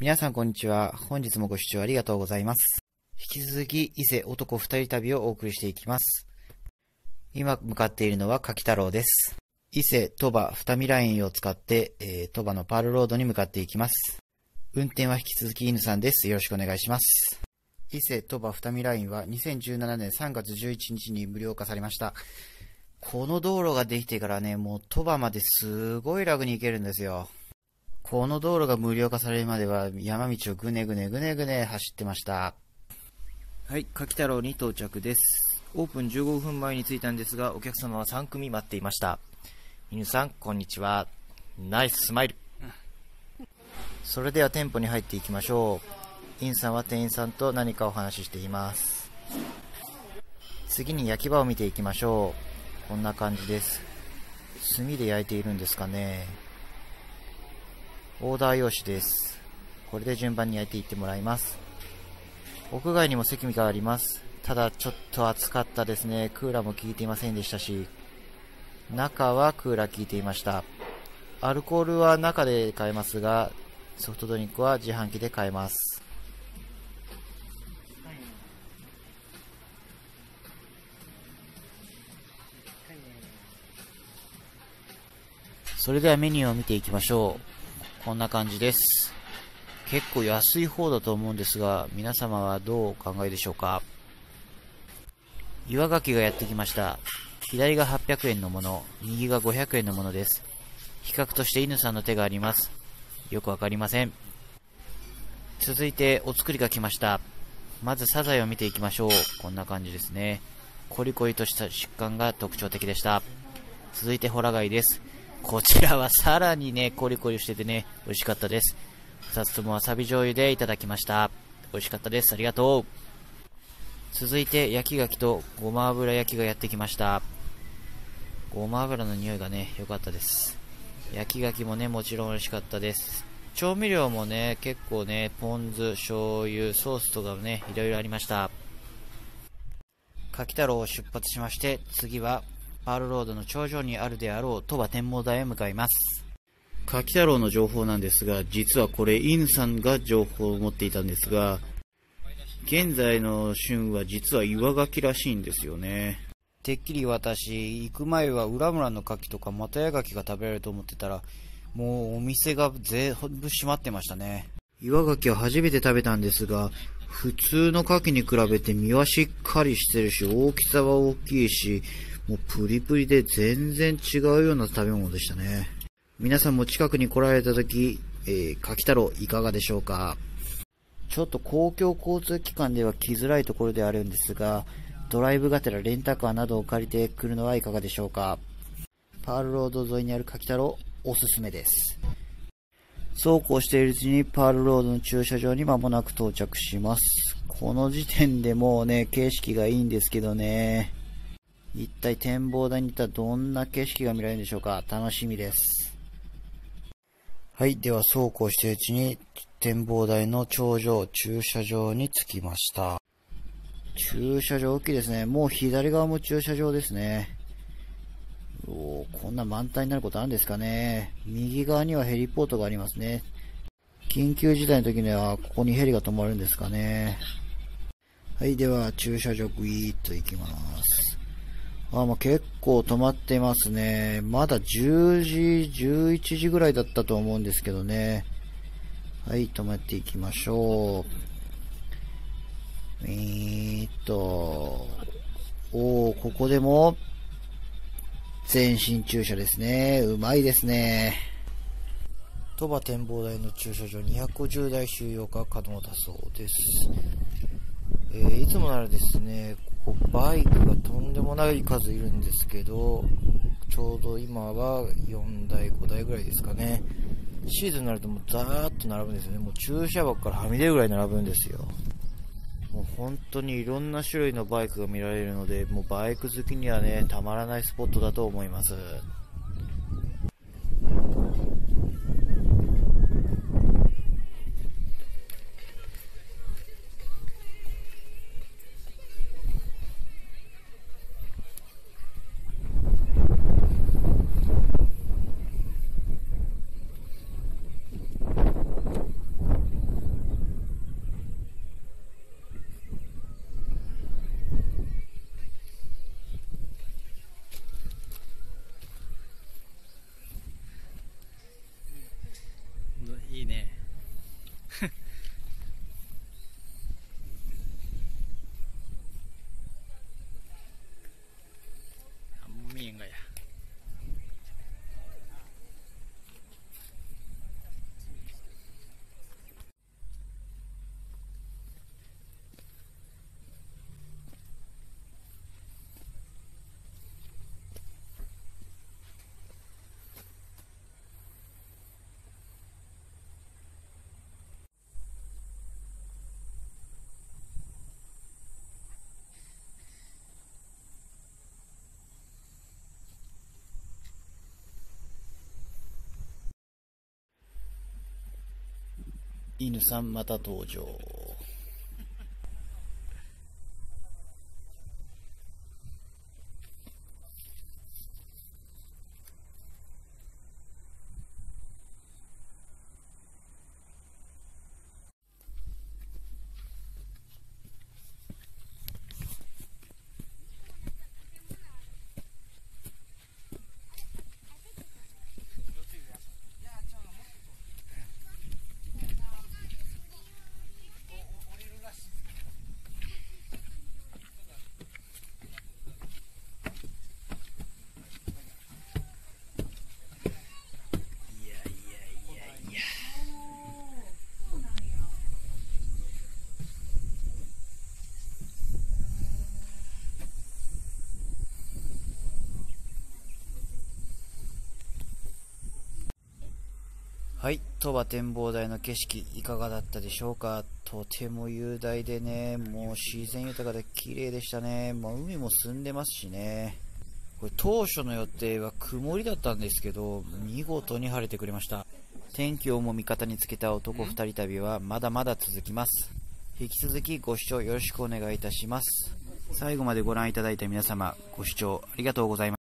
皆さんこんにちは。本日もご視聴ありがとうございます。引き続き、伊勢男二人旅をお送りしていきます。今向かっているのは柿太郎です。伊勢鳥羽二見ラインを使って、えー、鳥羽のパールロードに向かっていきます。運転は引き続き犬さんです。よろしくお願いします。伊勢鳥羽二見ラインは2017年3月11日に無料化されました。この道路ができてからね、もう鳥羽まですごい楽に行けるんですよ。この道路が無料化されるまでは山道をぐねぐねぐねぐね走ってました。はい、柿太郎に到着です。オープン15分前に着いたんですが、お客様は3組待っていました。犬さん、こんにちは。ナイススマイル。それでは店舗に入っていきましょう。インさんは店員さんと何かお話ししています。次に焼き場を見ていきましょう。こんな感じです。炭で焼いているんですかね。オーダー用紙です。これで順番に焼いていってもらいます。屋外にも席があります。ただちょっと暑かったですね。クーラーも効いていませんでしたし、中はクーラー効いていました。アルコールは中で買えますが、ソフトドリンクは自販機で買えます。それではメニューを見ていきましょう。こんな感じです。結構安い方だと思うんですが、皆様はどうお考えでしょうか？岩牡蠣がやってきました。左が800円のもの、右が500円のものです。比較として犬さんの手があります。よくわかりません。続いて、お作りが来ました。まずサザエを見ていきましょう。こんな感じですね。コリコリとした食感が特徴的でした。続いてホラ貝です。こちらはさらにね、コリコリしててね、美味しかったです。二つともわさび醤油でいただきました。美味しかったです。ありがとう。続いて、焼き牡蠣とごま油焼きがやってきました。ごま油の匂いがね、良かったです。焼き牡蠣もね、もちろん美味しかったです。調味料もね、結構ね、ポン酢、醤油、ソースとかもね、いろいろありました。柿太郎を出発しまして、次はパールロードの頂上にあるであろう鳥羽天望台へ向かいます。柿太郎の情報なんですが、実はこれ、犬さんが情報を持っていたんですが、現在の旬は実は岩牡蠣らしいんですよね。てっきり私、行く前は浦村の牡蠣とか又屋牡蠣が食べられると思ってたら、もうお店が全部閉まってましたね。岩牡蠣は初めて食べたんですが、普通の牡蠣に比べて身はしっかりしてるし、大きさは大きいし、もうプリプリで全然違うような食べ物でしたね。皆さんも近くに来られた時、えー、柿太郎いかがでしょうか？ちょっと公共交通機関では来づらいところであるんですが、ドライブがてらレンタカーなどを借りてくるのはいかがでしょうか？パールロード沿いにある柿太郎、おすすめです。そうこうしているうちにパールロードの駐車場に間もなく到着します。この時点でもうね、景色がいいんですけどね。一体展望台に行ったらどんな景色が見られるんでしょうか？楽しみです。はい。では、走行しているうちに、展望台の頂上、駐車場に着きました。駐車場大きいですね。もう左側も駐車場ですね。おこんな満タンになることあるんですかね。右側にはヘリポートがありますね。緊急事態の時には、ここにヘリが止まるんですかね。はい。では、駐車場グイーッと行きます。あ、まあ、結構止まってますね。まだ10時、11時ぐらいだったと思うんですけどね。はい、止まっていきましょう。えーっと、おー、ここでも、全身駐車ですね。うまいですね。鳥羽展望台の駐車場250台収容が可能だそうです。えー、いつもならですね、こうバイクがとんでもない数いるんですけど、ちょうど今は4台、5台ぐらいですかね。シーズンになるともうザーっと並ぶんですよね。もう駐車箱からはみ出るぐらい並ぶんですよ。もう本当にいろんな種類のバイクが見られるので、もうバイク好きにはね、たまらないスポットだと思います。Yeah. 犬さんまた登場。はい、鳥羽展望台の景色いかがだったでしょうか？とても雄大でね、もう自然豊かで綺麗でしたね。もう海も澄んでますしね。これ当初の予定は曇りだったんですけど、見事に晴れてくれました。天気をも味方につけた男2人旅はまだまだ続きます。引き続きご視聴よろしくお願いいたします。最後までご覧いただいた皆様、ご視聴ありがとうございました。